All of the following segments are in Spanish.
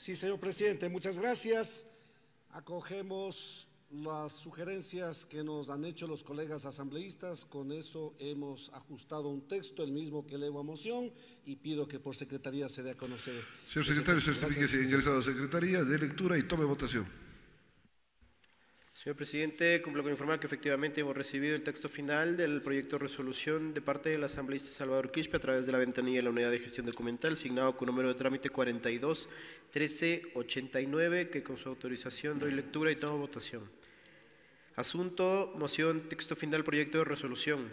Sí, señor presidente, muchas gracias. Acogemos las sugerencias que nos han hecho los colegas asambleístas. Con eso hemos ajustado un texto, el mismo que leo a moción, y pido que por secretaría se dé a conocer. Señor secretario, se interesado a secretaría de lectura y tome votación. Señor presidente, cumplo con informar que efectivamente hemos recibido el texto final del proyecto de resolución de parte del asambleísta Salvador Quispe a través de la ventanilla de la unidad de gestión documental, signado con número de trámite 42 1389, que con su autorización doy lectura y tomo votación. Asunto, moción, texto final, proyecto de resolución.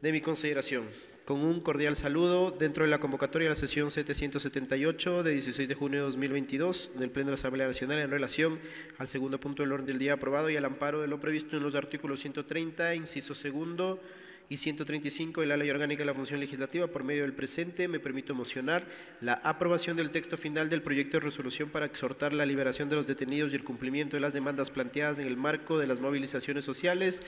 De mi consideración con un cordial saludo dentro de la convocatoria de la sesión 778 de 16 de junio de 2022 del Pleno de la Asamblea Nacional en relación al segundo punto del orden del día aprobado y al amparo de lo previsto en los artículos 130, inciso segundo, y 135 de la Ley Orgánica de la Función Legislativa, por medio del presente, me permito emocionar la aprobación del texto final del proyecto de resolución para exhortar la liberación de los detenidos y el cumplimiento de las demandas planteadas en el marco de las movilizaciones sociales,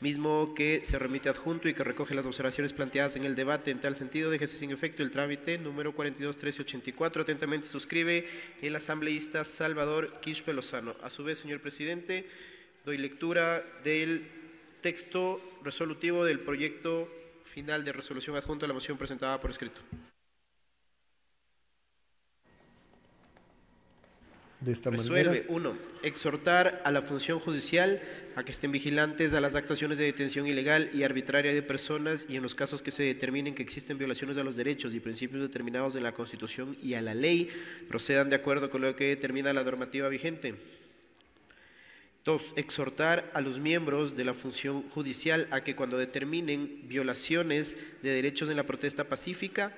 mismo que se remite adjunto y que recoge las observaciones planteadas en el debate. En tal sentido, déjese sin efecto el trámite número 421384. Atentamente suscribe el asambleísta Salvador Quispe Lozano. A su vez, señor presidente, doy lectura del texto resolutivo del proyecto final de resolución adjunto a la moción presentada por escrito. De esta Resuelve, uno, exhortar a la función judicial a que estén vigilantes a las actuaciones de detención ilegal y arbitraria de personas y en los casos que se determinen que existen violaciones a los derechos y principios determinados en la Constitución y a la ley, procedan de acuerdo con lo que determina la normativa vigente. Dos, exhortar a los miembros de la función judicial a que cuando determinen violaciones de derechos en la protesta pacífica,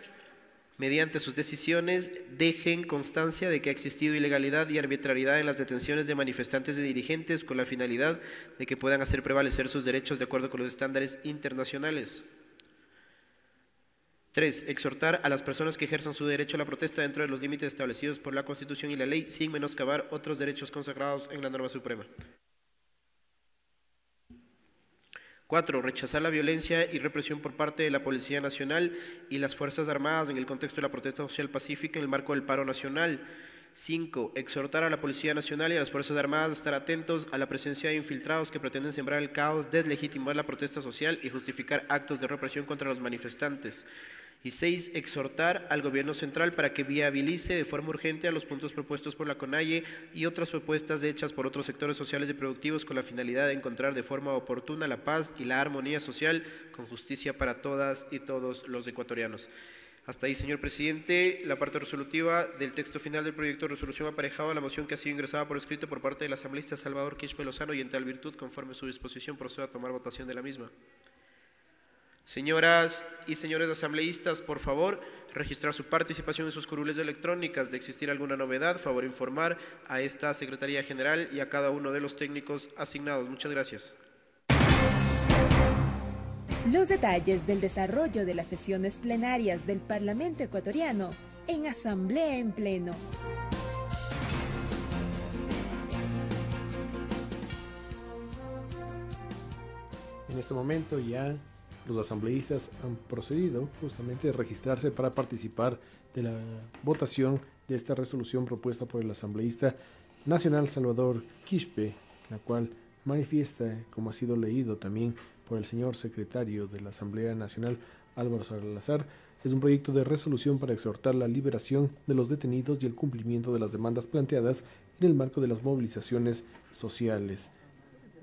mediante sus decisiones, dejen constancia de que ha existido ilegalidad y arbitrariedad en las detenciones de manifestantes y dirigentes con la finalidad de que puedan hacer prevalecer sus derechos de acuerdo con los estándares internacionales. Tres, exhortar a las personas que ejerzan su derecho a la protesta dentro de los límites establecidos por la Constitución y la ley, sin menoscabar otros derechos consagrados en la norma suprema. Cuatro, rechazar la violencia y represión por parte de la Policía Nacional y las Fuerzas Armadas en el contexto de la protesta social pacífica en el marco del paro nacional. Cinco, exhortar a la Policía Nacional y a las Fuerzas Armadas a estar atentos a la presencia de infiltrados que pretenden sembrar el caos, deslegitimar la protesta social y justificar actos de represión contra los manifestantes. Y seis, exhortar al gobierno central para que viabilice de forma urgente a los puntos propuestos por la CONAIE y otras propuestas hechas por otros sectores sociales y productivos con la finalidad de encontrar de forma oportuna la paz y la armonía social con justicia para todas y todos los ecuatorianos. Hasta ahí, señor presidente, la parte resolutiva del texto final del proyecto de resolución aparejado a la moción que ha sido ingresada por escrito por parte del asambleísta Salvador Quispe Lozano y en tal virtud, conforme su disposición, proceda a tomar votación de la misma. Señoras y señores asambleístas, por favor, registrar su participación en sus curules electrónicas. De existir alguna novedad, favor informar a esta Secretaría General y a cada uno de los técnicos asignados. Muchas gracias. Los detalles del desarrollo de las sesiones plenarias del Parlamento ecuatoriano en Asamblea en Pleno. En este momento ya los asambleístas han procedido justamente a registrarse para participar de la votación de esta resolución propuesta por el asambleísta nacional Salvador Quispe, la cual manifiesta, como ha sido leído también por el señor secretario de la Asamblea Nacional Álvaro Salazar, es un proyecto de resolución para exhortar la liberación de los detenidos y el cumplimiento de las demandas planteadas en el marco de las movilizaciones sociales.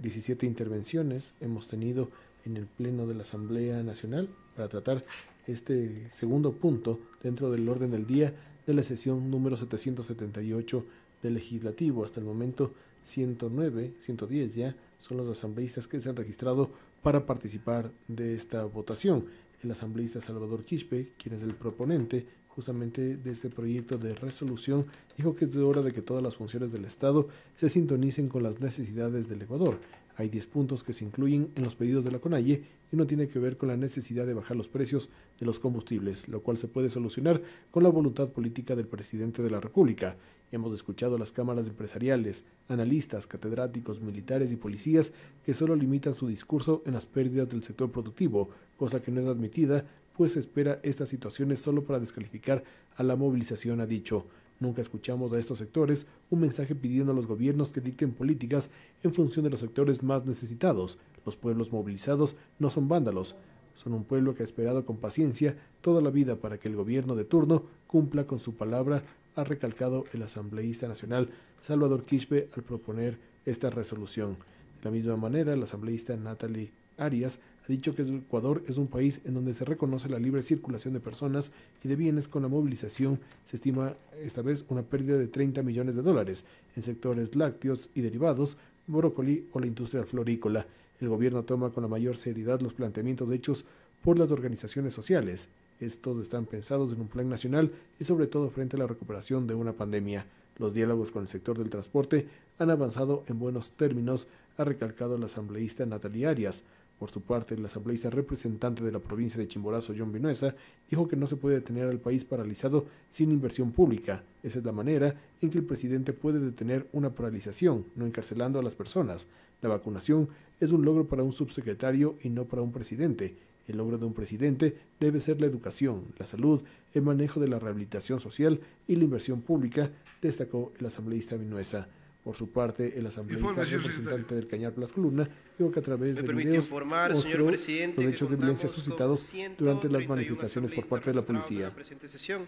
17 intervenciones hemos tenido en el Pleno de la Asamblea Nacional para tratar este segundo punto dentro del orden del día de la sesión número 778 del Legislativo. Hasta el momento 109, 110 ya son los asambleístas que se han registrado para participar de esta votación. El asambleísta Salvador Quispe, quien es el proponente justamente de este proyecto de resolución, dijo que es hora de que todas las funciones del Estado se sintonicen con las necesidades del Ecuador. Hay 10 puntos que se incluyen en los pedidos de la CONAIE y no tiene que ver con la necesidad de bajar los precios de los combustibles, lo cual se puede solucionar con la voluntad política del presidente de la República. Hemos escuchado las cámaras empresariales, analistas, catedráticos, militares y policías que solo limitan su discurso en las pérdidas del sector productivo, cosa que no es admitida, pues se espera estas situaciones solo para descalificar a la movilización, ha dicho. Nunca escuchamos a estos sectores un mensaje pidiendo a los gobiernos que dicten políticas en función de los sectores más necesitados. Los pueblos movilizados no son vándalos, son un pueblo que ha esperado con paciencia toda la vida para que el gobierno de turno cumpla con su palabra, ha recalcado el asambleísta nacional Salvador Quispe al proponer esta resolución. De la misma manera, el asambleísta Natalie Arias ha dicho que Ecuador es un país en donde se reconoce la libre circulación de personas y de bienes con la movilización. Se estima esta vez una pérdida de 30 millones de dólares en sectores lácteos y derivados, brócoli o la industria florícola. El gobierno toma con la mayor seriedad los planteamientos hechos por las organizaciones sociales. Estos están pensados en un plan nacional y sobre todo frente a la recuperación de una pandemia. Los diálogos con el sector del transporte han avanzado en buenos términos, ha recalcado la asambleísta Natalia Arias. Por su parte, el asambleísta representante de la provincia de Chimborazo, John Vinuesa, dijo que no se puede detener al país paralizado sin inversión pública. Esa es la manera en que el presidente puede detener una paralización, no encarcelando a las personas. La vacunación es un logro para un subsecretario y no para un presidente. El logro de un presidente debe ser la educación, la salud, el manejo de la rehabilitación social y la inversión pública, destacó el asambleísta Vinuesa. Por su parte, el asambleísta representante del Cañar Plas Columna dijo que a través de videos informar, mostró los hechos de violencia suscitados durante las manifestaciones por parte de la policía. La sesión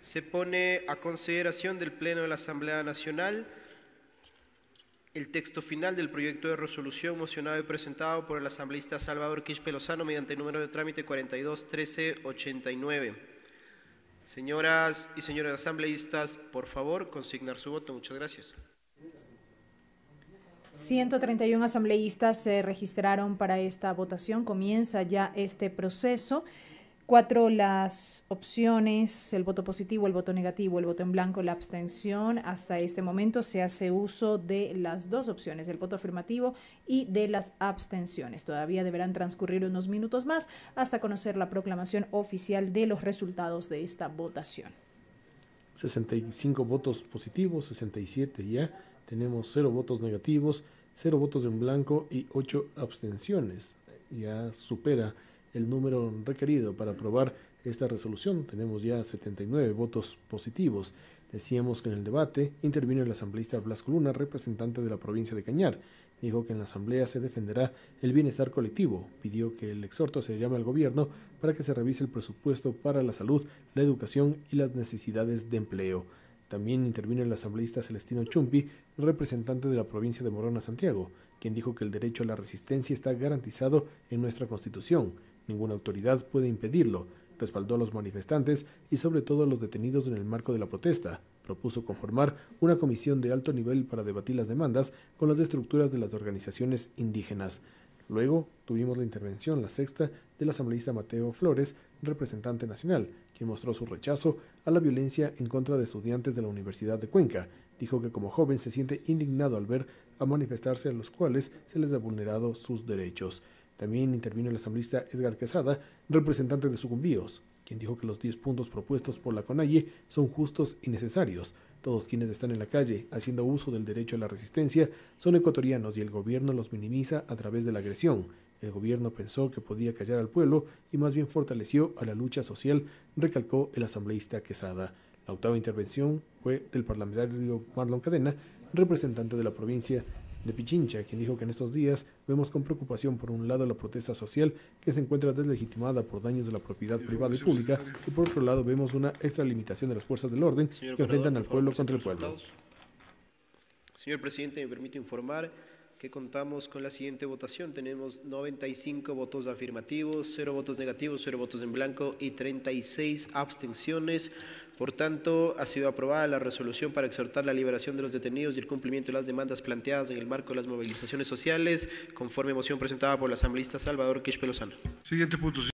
se pone a consideración del Pleno de la Asamblea Nacional el texto final del proyecto de resolución mocionado y presentado por el asambleísta Salvador Quispe Lozano mediante el número de trámite 421389. Señoras y señores asambleístas, por favor, consignar su voto. Muchas gracias. 131 asambleístas se registraron para esta votación. Comienza ya este proceso. Cuatro las opciones, el voto positivo, el voto negativo, el voto en blanco, la abstención. Hasta este momento se hace uso de las dos opciones, el voto afirmativo y de las abstenciones. Todavía deberán transcurrir unos minutos más hasta conocer la proclamación oficial de los resultados de esta votación. 65 votos positivos, 67 ya tenemos cero votos negativos, cero votos en blanco y ocho abstenciones. Ya supera el número requerido para aprobar esta resolución. Tenemos ya 79 votos positivos. Decíamos que en el debate intervino el asambleísta Blas Coluna, representante de la provincia de Cañar. Dijo que en la asamblea se defenderá el bienestar colectivo. Pidió que el exhorto se llame al gobierno para que se revise el presupuesto para la salud, la educación y las necesidades de empleo. También intervino el asambleísta Celestino Chumpi, representante de la provincia de Morona, Santiago, quien dijo que el derecho a la resistencia está garantizado en nuestra Constitución. Ninguna autoridad puede impedirlo. Respaldó a los manifestantes y sobre todo a los detenidos en el marco de la protesta. Propuso conformar una comisión de alto nivel para debatir las demandas con las estructuras de las organizaciones indígenas. Luego tuvimos la intervención, la sexta, del asambleísta Mateo Flores, representante nacional, quien mostró su rechazo a la violencia en contra de estudiantes de la Universidad de Cuenca. Dijo que como joven se siente indignado al ver a manifestarse a los cuales se les ha vulnerado sus derechos. También intervino el asambleísta Edgar Quesada, representante de Sucumbíos, quien dijo que los 10 puntos propuestos por la CONAIE son justos y necesarios. Todos quienes están en la calle haciendo uso del derecho a la resistencia son ecuatorianos y el gobierno los minimiza a través de la agresión. El gobierno pensó que podía callar al pueblo y más bien fortaleció a la lucha social, recalcó el asambleísta Quesada. La octava intervención fue del parlamentario Marlon Cadena, representante de la provincia de Pichincha, quien dijo que en estos días vemos con preocupación por un lado la protesta social que se encuentra deslegitimada por daños de la propiedad privada y pública y por otro lado vemos una extralimitación de las fuerzas del orden que enfrentan al pueblo contra el pueblo. Señor presidente, me permite informar que contamos con la siguiente votación. Tenemos 95 votos afirmativos, 0 votos negativos, 0 votos en blanco y 36 abstenciones. Por tanto, ha sido aprobada la resolución para exhortar la liberación de los detenidos y el cumplimiento de las demandas planteadas en el marco de las movilizaciones sociales, conforme moción presentada por la asambleísta Salvador Quispe Lozano. Siguiente punto.